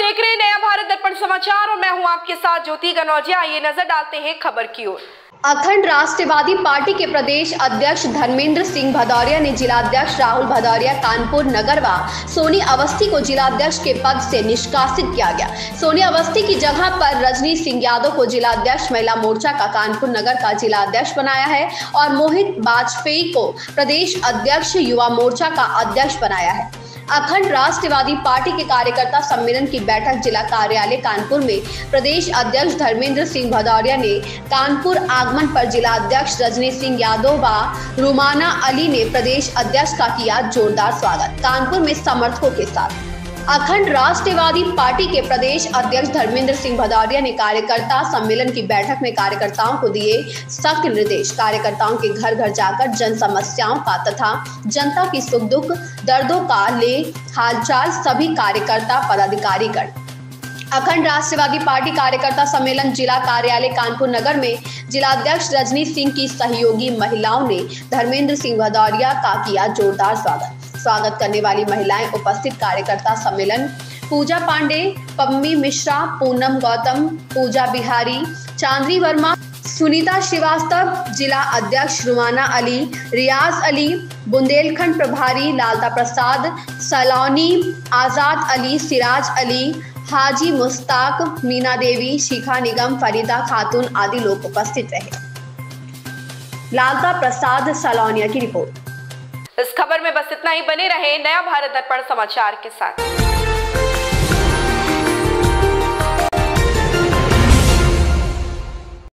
दर्पण समाचार और मैं हूँ आपके साथ ज्योति कनौजिया आइए नज़र डालते हैं खबर की ओर। अखंड राष्ट्रवादी पार्टी के प्रदेश अध्यक्ष धर्मेंद्र सिंह भदौरिया ने जिलाध्यक्ष राहुल भदौरिया कानपुर नगर व सोनी अवस्थी को जिलाध्यक्ष के पद से निष्कासित किया गया। सोनी अवस्थी की जगह पर रजनी सिंह यादव को जिलाध्यक्ष महिला मोर्चा का कानपुर नगर का जिलाध्यक्ष बनाया है और मोहित वाजपेयी को प्रदेश अध्यक्ष युवा मोर्चा का अध्यक्ष बनाया है। अखंड राष्ट्रवादी पार्टी के कार्यकर्ता सम्मेलन की बैठक जिला कार्यालय कानपुर में प्रदेश अध्यक्ष धर्मेंद्र सिंह भदौरिया ने कानपुर आगमन पर जिला अध्यक्ष रजनी सिंह यादव व रुमाना अली ने प्रदेश अध्यक्ष का किया जोरदार स्वागत। कानपुर में समर्थकों के साथ। अखंड राष्ट्रवादी पार्टी के प्रदेश अध्यक्ष धर्मेंद्र सिंह भदौरिया ने कार्यकर्ता सम्मेलन की बैठक में कार्यकर्ताओं को दिए सख्त निर्देश। कार्यकर्ताओं के घर घर जाकर जन समस्याओं का तथा जनता की सुख दुख, दर्दों का ले हालचाल सभी कार्यकर्ता पदाधिकारी कर अखंड राष्ट्रवादी पार्टी कार्यकर्ता सम्मेलन जिला कार्यालय कानपुर नगर में जिलाध्यक्ष रजनी सिंह की सहयोगी महिलाओं ने धर्मेंद्र सिंह भदौरिया का किया जोरदार स्वागत। स्वागत करने वाली महिलाएँ उपस्थित कार्यकर्ता सम्मेलन, पूजा पांडे, पम्मी मिश्रा, पूनम गौतम, पूजा बिहारी, चांदनी वर्मा, सुनीता श्रीवास्तव, जिला अध्यक्ष रुमाना अली, रियाज अली, बुंदेलखंड प्रभारी लालता प्रसाद, सलौनी, आज़ाद अली, सिराज अली, हाजी मुस्ताक मीना देवी, शिखा निगम, फरीदा खातून आदि लोग उपस्थित रहे। लालता प्रसाद सलौनिया की रिपोर्ट। इस खबर में बस इतना ही। बने रहे नया भारत दर्पण समाचार के साथ।